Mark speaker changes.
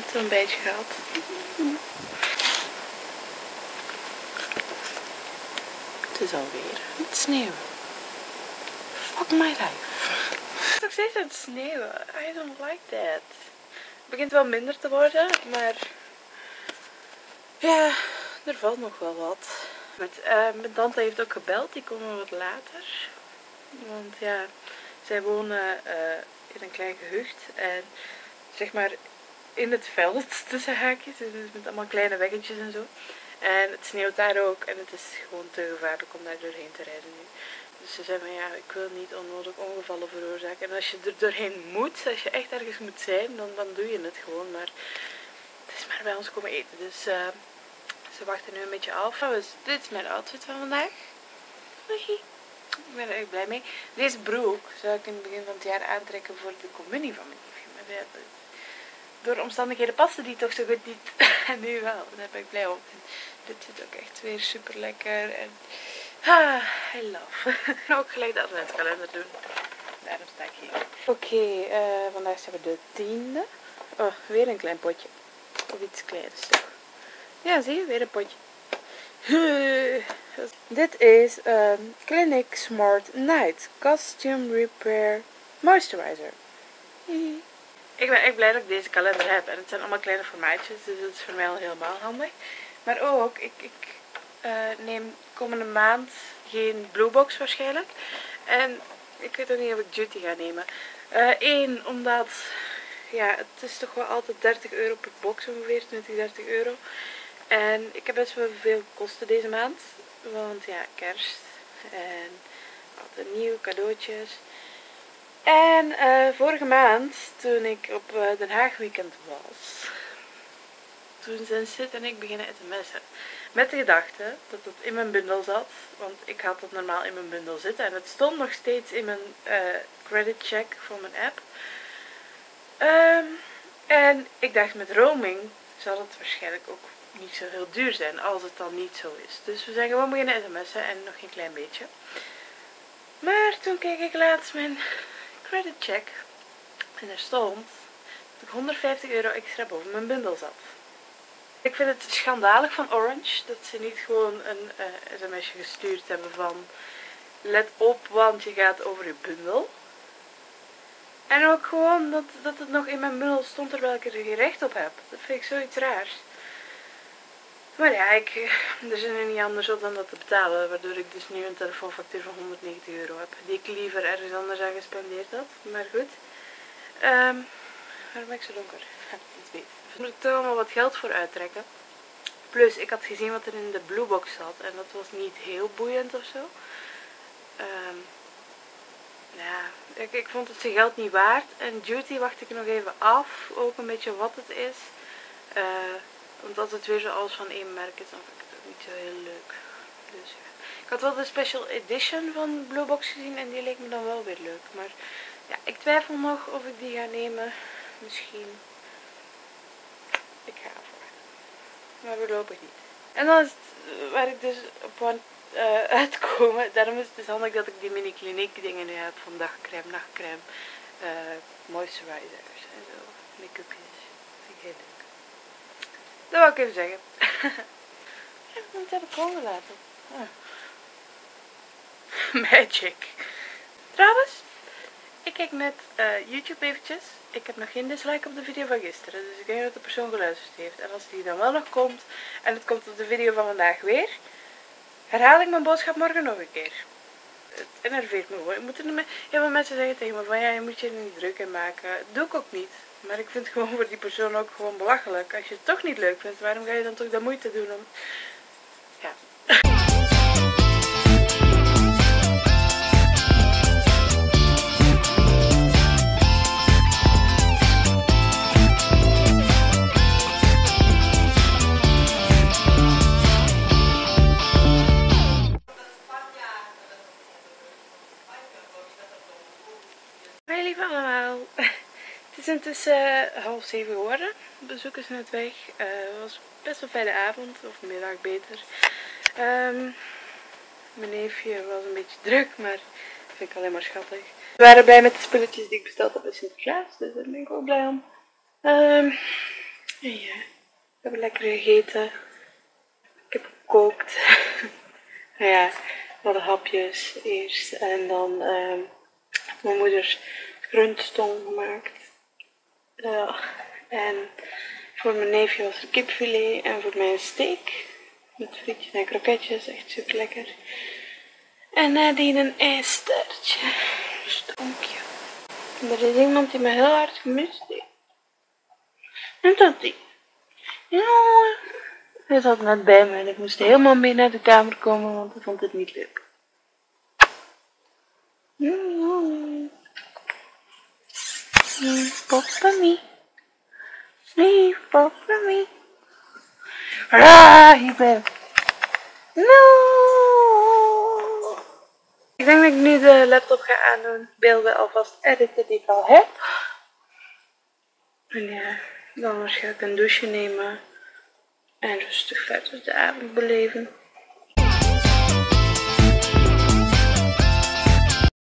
Speaker 1: net een beetje gehad. Het is alweer het sneeuwen. Fuck my life. Het is nog steeds aan het sneeuwen. I don't like that. Het begint wel minder te worden, maar ja, er valt nog wel wat. Met, uh, mijn tante heeft ook gebeld, die komen wat later. Want ja, zij wonen uh, in een klein gehucht en zeg maar in het veld tussen haakjes, dus met allemaal kleine weggetjes en zo. En het sneeuwt daar ook en het is gewoon te gevaarlijk om daar doorheen te rijden nu. Dus ze zei van ja, ik wil niet onnodig ongevallen veroorzaken. En als je er doorheen moet, als je echt ergens moet zijn, dan, dan doe je het gewoon. Maar het is maar bij ons komen eten. Dus uh, ze wachten nu een beetje af. Dus dit is mijn outfit van vandaag. Ik ben er echt blij mee. Deze broek zou ik in het begin van het jaar aantrekken voor de communie van mijn liefje. Door omstandigheden paste die toch zo goed niet. en nu wel. Daar ben ik blij om. En dit zit ook echt weer super lekker. En ah, I love. ook gelijk de adventskalender doen. Daarom sta ik hier. Oké, okay, uh, vandaag zijn we de tiende. Oh, weer een klein potje. Of iets kleins toch. Ja, zie je? Weer een potje. Dit is een Clinic Smart Night Costume Repair Moisturizer. Ik ben echt blij dat ik deze kalender heb. En het zijn allemaal kleine formaatjes, dus dat is voor mij al helemaal handig. Maar ook, ik, ik uh, neem komende maand geen Bluebox waarschijnlijk. En ik weet ook niet of ik Duty ga nemen. Eén, uh, omdat ja, het is toch wel altijd 30 euro per box ongeveer, 20, 30 euro. En ik heb best wel veel kosten deze maand. Want ja, kerst en altijd nieuw, cadeautjes. En uh, vorige maand, toen ik op uh, Den Haag weekend was, toen zijn Sid en ik beginnen te. Met de gedachte dat het in mijn bundel zat, want ik had het normaal in mijn bundel zitten. En het stond nog steeds in mijn uh, credit check voor mijn app. Um, en ik dacht met roaming zal het waarschijnlijk ook niet zo heel duur zijn als het dan niet zo is. Dus we zijn gewoon beginnen sms'en en nog een klein beetje. Maar toen keek ik laatst mijn credit check en er stond dat ik 150 euro extra boven mijn bundel zat. Ik vind het schandalig van Orange dat ze niet gewoon een uh, sms'je gestuurd hebben van let op want je gaat over je bundel. En ook gewoon dat, dat het nog in mijn bundel stond terwijl ik er geen recht op heb. Dat vind ik zoiets raars. Maar ja, ik, er is er niet anders op dan dat te betalen. Waardoor ik dus nu een telefoonfactuur van 190 euro heb. Die ik liever ergens anders aan gespendeerd had. Maar goed. Um, waarom ben ik zo donker? Beter. Dus moet ik toch allemaal wat geld voor uittrekken. Plus, ik had gezien wat er in de bluebox zat. En dat was niet heel boeiend of zo. Um, ja, ik, ik vond het zijn geld niet waard. En duty wacht ik nog even af. Ook een beetje wat het is. Uh, als het weer zoals van één merk is, dan vind ik het ook niet zo heel leuk. Dus ja. Ik had wel de special edition van Bluebox gezien en die leek me dan wel weer leuk. Maar ja, ik twijfel nog of ik die ga nemen. Misschien. Ik ga ervoor. Maar voorlopig niet. En dan is het eh, waar ik dus op aan uh, uitkomen. Daarom is het dus handig dat ik die mini kliniek dingen nu heb. Van dagcreme, nachtcreme, uh, moisturizers en zo. Make-upjes. Vind ik heel leuk. Dat wil ik even zeggen. dat heb ik gewoon gelaten. Ah. Magic. Trouwens, ik kijk net uh, YouTube eventjes. Ik heb nog geen dislike op de video van gisteren. Dus ik denk dat de persoon geluisterd heeft. En als die dan wel nog komt en het komt op de video van vandaag weer, herhaal ik mijn boodschap morgen nog een keer. Het enerveert me gewoon. Moet er heel veel mensen zeggen tegen me van ja, je moet je er niet druk in maken. Dat doe ik ook niet. Maar ik vind het gewoon voor die persoon ook gewoon belachelijk. Als je het toch niet leuk vindt, waarom ga je dan toch de moeite doen om... Ja. Is intussen uh, half zeven geworden. De bezoek is net weg. Het was best wel fijne avond, of middag beter. Um, mijn neefje was een beetje druk, maar vind ik alleen maar schattig. We waren blij met de spulletjes die ik besteld heb bij Sinterklaas, dus daar ben ik ook blij om. Um, En ja, we hebben lekker gegeten. Ik heb gekookt. nou ja, wat hapjes eerst. En dan uh, mijn moeder groentestong gemaakt. Uh, en voor mijn neefje was het kipfilet. En voor mij een steak. Met frietjes en kroketjes. Echt super lekker. En nadien een ijstertje. Stompje. Er is iemand die me heel hard gemist heeft. En dat die. Ja, hij zat net bij me en ik moest helemaal mee naar de kamer komen, want ik vond het niet leuk. Papa me. Nee, papa me. Ik ben. No. Ik denk dat ik nu de laptop ga aandoen. Beelden alvast editen die ik al heb. En ja, dan ga ik een douche nemen. En rustig verder de avond beleven.